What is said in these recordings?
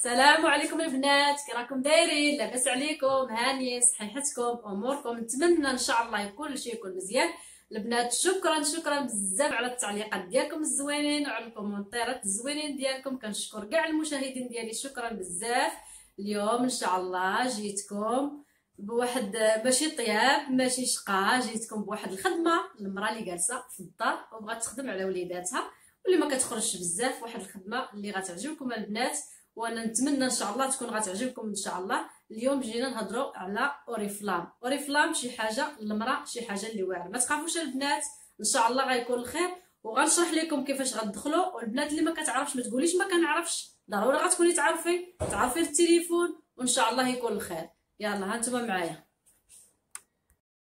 السلام عليكم البنات كي راكم دايرين. لاباس عليكم. هانيين صحيحتكم أموركم. نتمنى إن شاء الله كل شيء يكون مزيان. البنات شكرا شكرا بزاف على التعليقات ديالكم الزوينين وعلى ال commentaire ات الزوينين ديالكم. كنشكر كاع المشاهدين ديالي. شكرا بزاف. اليوم إن شاء الله جيتكم بواحد ماشي طياب ماشي شقا جيتكم بواحد الخدمة المراه اللي جالسة في الدار وبغات تخدم على وليداتها. واللي ما كتخرجش بزاف واحد الخدمة اللي غتعجبكم البنات. وأنا نتمنى ان شاء الله تكون غتعجبكم ان شاء الله. اليوم جينا نهضروا على اوريفلام. اوريفلام شي حاجة للمراه شي حاجة اللي واعرة. ما تخافوش البنات إن شاء الله غيكون الخير. وغنشرح لكم كيفاش غتدخلوا والبنات اللي ما كتعرفش ما تقوليش ما كنعرفش. ضروري غتكوني تعرفي. تعرفي التليفون وإن شاء الله يكون الخير. يلا هانتوما معايا.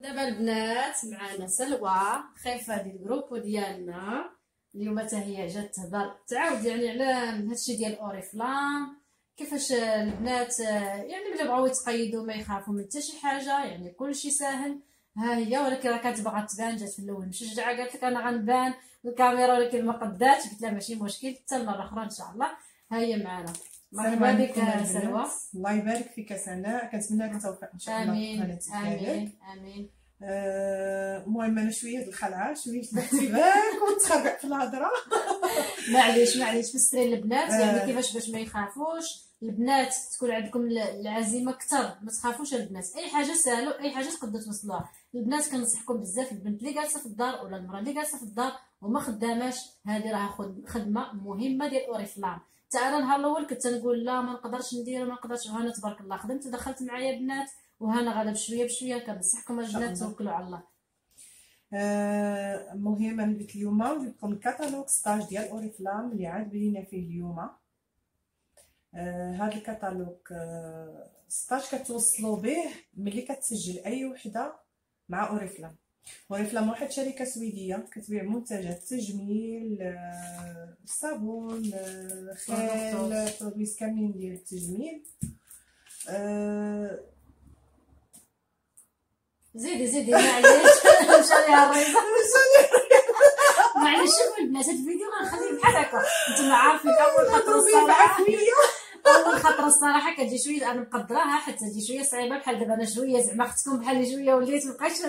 دابا البنات معانا سلوى الشيفة ديال ال groupe ديالنا اليوم حتى هي جات تهضر تعاود يعني على هادشي ديال اوريفلام كيفاش البنات يعني ملي بغاو يتقيدوا ما يخافوا من حتى شي حاجة يعني كلشي ساهل. ها هي ولكن راه كتبغى تبان جات في الأول مشجعة قالت لك أنا غنبان الكاميرا ولكن ما قداتش. قلت لها ماشي مشكل حتى المرة أخرى إن شاء الله. ها هي معنا مرحبا بك سلوى. الله يبارك فيك سناء. كنتمنى لك التوفيق إن شاء الله. آمين آمين آمين. المهم أنا شوية الخلعة شوية الاحتباك وتخربع في الهضرة. معليش معليش فسري البنات يعني كيفاش باش ما يخافوش. البنات تكون عندكم العزيمة أكثر ما تخافوش البنات. أي حاجة سهلة أي حاجة تقدروا توصلوها البنات كنصحكم بزاف البنت اللي جالسة في الدار ولا المرأة اللي جالسة في الدار وما خداماش هذه راه خدمة مهمة ديال أوريفلام. حتى أنا النهار الأول كنت نقول لا ما نقدرش ندير ما نقدرش. وهنا تبارك الله. خدمت دخلت معايا بنات وهنا غادا بشوية بشوية كنصحكم البنات توكلوا على الله. المهم أنا قلت اليوم جبت لكم الكاتالوج ستاج ديال أوريفلام اللي عاد بدينا فيه اليوم. هذا الكاتالوج ستاج كتوصلوا به ملي كتسجل أي وحدة مع أوريفلام. اوريفلام واحد شركة سويدية كتبيع منتجات تجميل الصابون les produits كاملين ديال التجميل. زيدي زيدي معليش. ليها الريضه معليش شوفوا البنات هاد الفيديو غنخليه بحال هكا. نتوما عارفين اول خطره الصراحة. اول خطره الصراحة كتجي شوية أنا مقدراها حتى تجي شوية صعيبة بحال دابا أنا شوية زعما أختكم بحال شوية وليت مابقيتش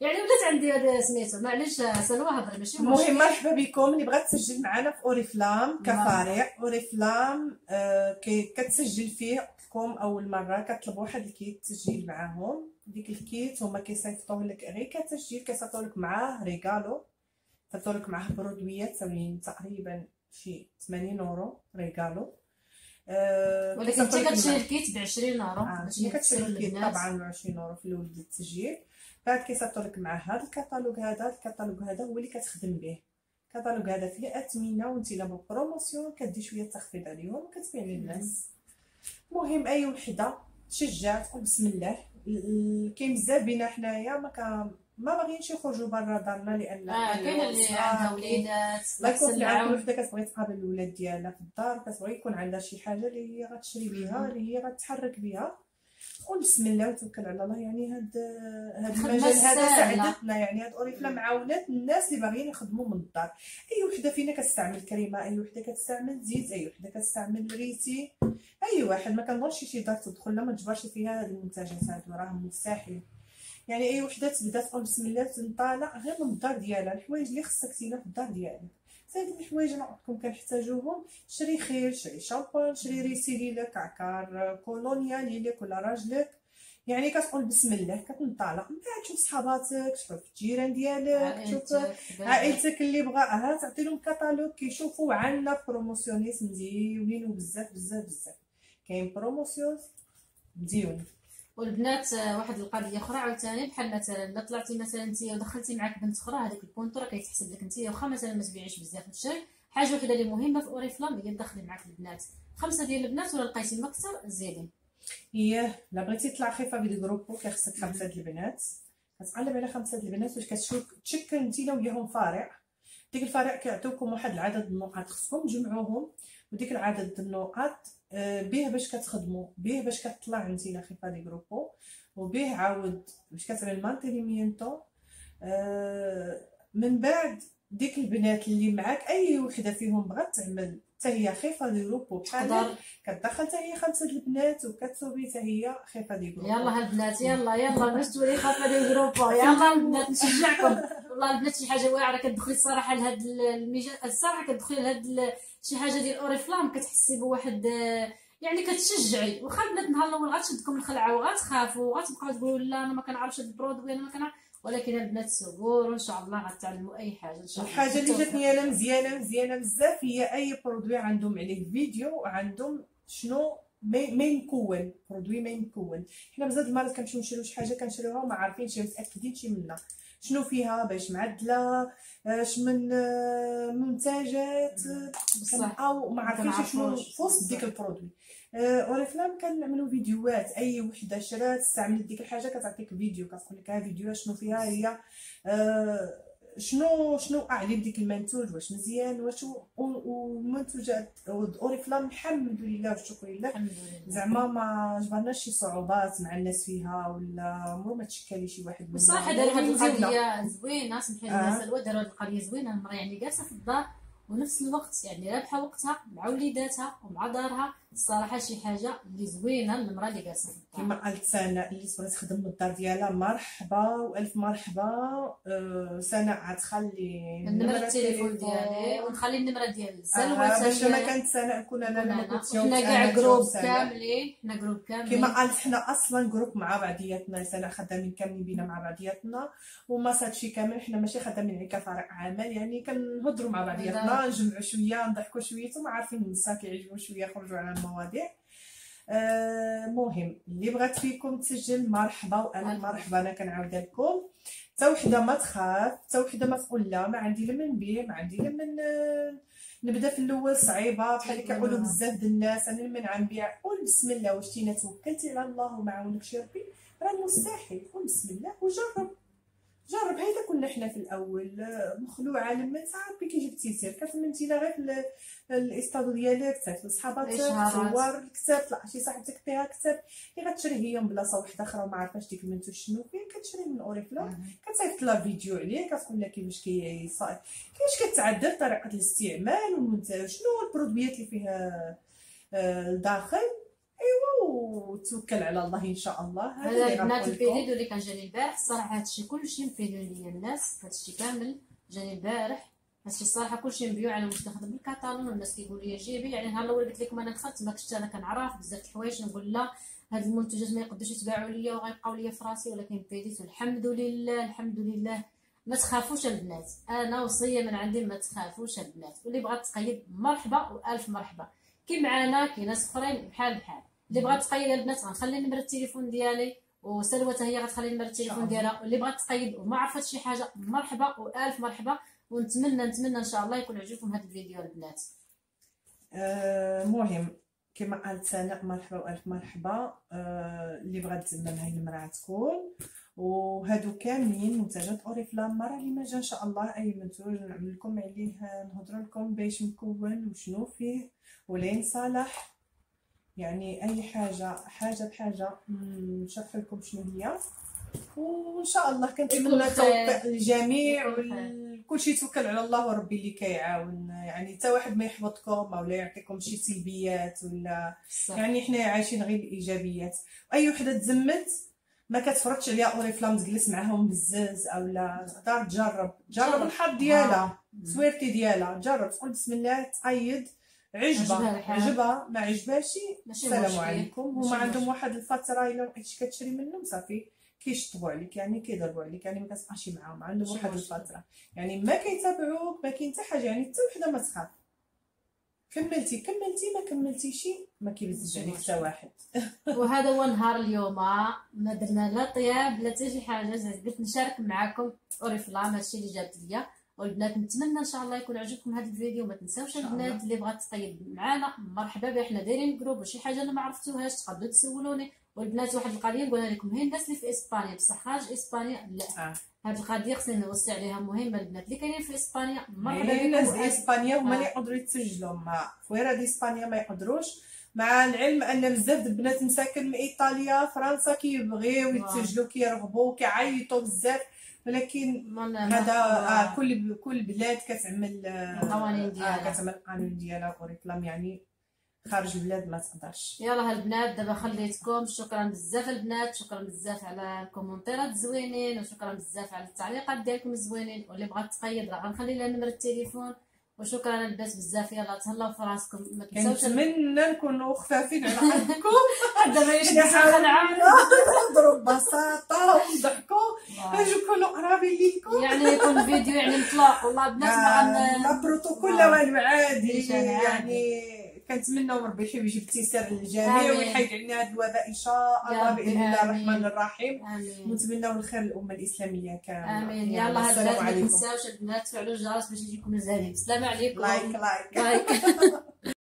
يعني ولات عندي هذا سميتو معليش سلوى هضري ماشي المهم مرحبا بكم اللي بغات تسجل معنا في Oriflame كفريق. Oriflame آه كتسجل فيه لكم أول مرة كطلب واحد ال kit تسجيل معاهم. ديك ال kit هما كيصيفطوه لك غير كتسجيل كيصيفطوا لك معاه regalo. صيفطوا لك معاه produit ات تساويين تقريبا شي 80 اورو regalo. أه ولكن انت كتشري ال kit ب 20 اورو آه كتشري ال kit طبعا ب 20 اورو في الأول ديال التسجيل. بعد كيصيفطوا لك معاه هذا الكتالوج هذا الكتالوج هذا هو اللي كتخدم به. الكتالوج هذا فيه اثمنه وانت إلا ب promoción كدي شوية تخفيض عليهم وكتبيع للناس. المهم أي وحدة؟ تشجع تقول بسم الله. كاين بزاف بينا حنايا ما ما باغيينش يخرجوا برا دارنا لأن آه كاين اللي عندها وليدات الله يكون في العون وحده كتبغي تقابل الولاد ديالها في الدار كتبغي يكون عندها شي حاجة اللي هي غتشري بها اللي هي غتحرك بها قول بسم الله وتوكل على الله. يعني هاد هاد المجال هذا ساعدتنا يعني. هاد Oriflame عاونات الناس اللي باغيين يخدموا من الدار. أي وحدة فينا كتستعمل كريمة؟ أي وحدة كتستعمل زيت؟ أي وحدة كتستعمل ريتي؟ أي واحد. ما كنظنش شي دار تدخل لا ما تجبرش فيها هاد المنتجات هادو. راهم مستحيل. يعني أي وحدة تبدا تقول بسم الله تنطلع غير من الدار ديالها. الحوايج اللي خصك تينا في الدار ديالك. هاد الحوايج نعطيكم كنحتاجوهم شري خيل شري champú شري rímel ليلك عكار كولونيا ليلك ولا راجلك يعني كتقول بسم الله كتنطلق من بعد تشوف صحاباتك تشوف الجيران ديالك تشوف عائلتك اللي بغاها تعطي لهم كاتالوج كيشوفوا عندنا promociones مزيونين وبزاف بزاف بزاف كاين promoción مزيون والبنات واحد القضية أخرى عاوتاني بحال مثلا الا طلعتي مثلا انت ودخلتي معاك بنت أخرى هذاك ال punto راه كيتحسب لك انت واخا مثلا ما تبيعيش بزاف الشيء حاجة وحده اللي مهمة في Oriflame هي تدخلي معاك البنات. خمسة ديال البنات ولا لقيتي ما أكثر؟ زيدي اييه لا بغيتي تطلع jefa de grupo كيخصك خمسة ديال البنات. كتقلب على خمسة ديال البنات واش كتشوف تشكل انت وياهم فريق ديك الفريق كيعطيوكم واحد العدد النقاط. خصكم تجمعوهم وديك العدد النقاط به باش كتخدموا به باش كتطلع انت jefa de grupo وبه عاود باش كتعمل mantenimiento من بعد ديك البنات اللي معاك أي وحدة فيهم بغات تعمل حتى هي jefa de grupo بحال تقدر. كتدخل حتى هي خمسة البنات وكتصوبي حتى هي jefa de grupo يلا البنات يلا يلا باش تولي خاطره ديال الجروب يلا البنات نشجعكم. والله البنات شي حاجة واعرة كتدخلي الصراحه لهاد المجال الصراحة كتدخلي لهاد شي حاجة ديال Oriflame كتحسي بواحد يعني كتشجعي. واخا البنات نهار الأول غتشدكم الخلعة وغتخافوا وغتبقاو تقولوا لا أنا ما كنعرفش هاد ال produit أنا ما كنعرف ولكن البنات صبور وإن شاء الله غتعلموا أي حاجة. إن شاء الله الحاجة اللي جاتني أنا مزيانة مزيانة بزاف هي أي produit عندهم عليه فيديو وعندهم شنو ما يمكون produit ما يمكون حنا بزاف المرات كنمشيو نشريو شي حاجة كنشريوها وما عارفينش متاكدين شي منها شنو فيها باش معدلة اش من آه، منتجات أو ما عارفينش شنو في وسط ديك ال produit. آه، Oriflame كنعملوا فيديوهات أي وحدة شرات استعملت ديك الحاجة كتعطيك فيديو كتقول لك ها فيديو شنو فيها هي آه، شنو شنو اعلم ديك المنتوج؟ واش مزيان؟ واش والمنتوجات اوريفلام الحمد لله والشكر لله. زعما ما جبرناش شي صعوبات مع الناس فيها ولا عمرو ما تشكى شي واحد بصراحه داروا هذه القضية زوينة سمحي لي آه. سلوى داروا القضية زوينة المراه يعني جالسة في الدار ونفس الوقت يعني رابحة وقتها مع وليداتها ومع دارها. الصراحة شي حاجة اللي زوينة المراه اللي جالسه في الدار كما قالت سناء اللي تبغي تخدم من الدار ديالها مرحبا وألف مرحبا أه سناء غتخلي النمرة التليفون ديالي ونخلي النمرة ديال سلوى آه باش ما كانت سناء كنا أنا ما كنتش حنا كاع groupe كاملين حنا groupe كاملين. كما قالت حنا أصلا groupe مع بعضياتنا سناء خدامين كاملين بينا مع بعضياتنا. وما هادشي كامل حنا ماشي خدامين على كفريق عمل يعني كنهضروا مع بعضياتنا نجمعوا شوية نضحكوا شوية ثم عارفين النساء كيعجبوا شوية يخرجوا على المواضيع. آه مهم اللي بغات فيكم تسجل مرحبا وأنا مرحبا. أنا كنعاود لكم. حتى وحدة ما تخاف حتى وحدة ما تقول لا ما عندي لا من نبيع ما عندي لا من نبدأ في الأول صعيبة. بحال كيقولوا بزاف د الناس أنا من غنبيع قول بسم الله واش تينا توكلتي على الله وما عاونكش ربي؟ راه مستحيل قول بسم الله وجرب. جرب هيدا كنا حنا في الأول مخلوعة لما تعرفي كي جبتي سير كتمنتي لها غير الاستادو ديالك صيفط لصحاباتك تصور الكتاب طلع شي صاحبتك فيها كتاب اللي غتشري هي من بلاصة وحده أخرى وما عارفاش ديك المنتوج شنو فيه كتشري من Oriflame كتصيفط لها فيديو عليه كتقول لها كيفاش كي كيفاش كتعدل طريقة الاستعمال والمنتج شنو ال produit ات اللي فيها الداخل؟ ايوا وتوكل على الله إن شاء الله. هذا البنات الفيديو اللي كان جاني البارح الصراحه هادشي كلشي مفيدو ليا الناس هادشي كامل جاني البارح. هادشي الصراحه كلشي مبيوع أنا واش كنخدم بالكاتالوج والناس كيقولوا لي جيبي يعني نهار الأول قلت لكم أنا دخلت ما كنتش أنا كنعرف بزاف الحوايج نقول لا هاد المنتجات ما يقدروش يتباعوا ليا وغيبقاو ليا في راسي ولكن فيديت الحمد لله الحمد لله. ما تخافوش البنات أنا وصية من عندي ما تخافوش البنات. واللي بغات تقيد مرحبا وألف مرحبا. كي معانا كاين ناس أخرين بحال بحال. اللي بغات تقيد البنات غنخلي نمره التليفون ديالي وسلوى حتى هي غتخلي نمره التليفون ديالها. واللي بغات تقيد وما عرفت شي حاجة مرحبا والف مرحبا ونتمنى نتمنى إن شاء الله يكون عجبكم هذا الفيديو البنات. آه كما قالت سناء مرحبا والف مرحبا. آه اللي بغات تزمم هاي المراه تكون وهادو كاملين منتجات اوريفلام مرة اللي ما جا إن شاء الله أي منتوج نعمل لكم. عليه نهضر لكم باش مكون وشنو فيه. ولين صالح. يعني أي حاجة حاجة بحاجة. نشرح لكم شنو هي. وإن شاء الله كنتمنى التوفيق للجميع وكل شيء توكل على الله وربي اللي كيعاون. يعني حتى واحد ما يحبطكم أو لا يعطيكم شي سلبيات ولا صح. يعني حنا عايشين غير الإيجابيات. أي وحدة تزمت ما كتفرضش عليها Oriflame تجلس معاهم بزاز أو لا. تقدر تجرب. جرب الحظ ديالها suerte ديالها. جرب. تقول بسم الله تعيد عجبه عجبها ما عجبهاش السلام عليكم. هما عندهم واحد الفترة الا مابقيتيش كتشري منهم صافي. كيشطبوا عليك يعني كيضربوا عليك يعني ما كتبقاش معاهم. عندهم واحد الفترة يعني ما كيتابعوك ما كاين حتى حاجة. يعني حتى وحدة ما تخاف. كملتي كملتي ما كملتيش ما كيبزش عليك حتى واحد. وهذا هو نهار اليوم ما درنا لا طياب لا حتى شي حاجة. زعما نشارك معكم Oriflame هادشي اللي جابت ليا. والبنات نتمنى إن شاء الله يكون عجبكم هذا الفيديو. ما تنساوش البنات اللي بغات تقيد معنا مرحبا بها حنا دايرين groupe وشي حاجة أنا ما عرفتوهاش تقدروا تسولوني. والبنات واحد القضية نقولها لكم هي الناس اللي في إسبانيا بصح خارج إسبانيا لا. آه. هاد القضية خصني نوصي عليها مهمه البنات اللي كاينين في إسبانيا مرحبا بكم. الناس ديال إسبانيا هما اللي آه. يقدروا يتسجلوا ما fuera de إسبانيا ما يقدروش. مع العلم أن بزاف البنات مساكن من إيطاليا فرنسا كيبغيو يتسجلوا كيرغبوا كيعيطوا بزاف. ولكن هذا آه كل كل بلاد كتعمل آه، القوانين ديالها. آه كتعمل القانون ديالها currículum يعني خارج البلاد ما تقدرش. يلا البنات دابا خليتكم. شكرا بزاف البنات شكرا بزاف على الكومونتيرات زوينين وشكرا بزاف على التعليقات ديالكم الزوينين. واللي بغات تقيد راه غنخلي لها نمره التليفون. وشكرا البنات بزاف يلا تهلاو في راسكم ما تنساوش كنتمنى نكونوا خفافين على قلبكم دابا يش شي حاجة نعاود نهضروا ببساطه ونضحكوا. باش نكونوا قرابين ليكم. يعني يكون فيديو يعني مطلق. والله البنات ما غن لا بروتوكول آه. لا والو عادي. يعني كنتمناو ربي يحب يجيب التيسير للجميع. ويحيد علينا هذا الوباء إن شاء الله. بإذن الله. الرحمن الرحيم. ونتمناو الخير للأمة الإسلامية كاملة. آمين. يلا، السلام البنات ما تنساوش البنات تفعلوا الجرس باش يجيكم الزهري السلام عليكم. like like. like.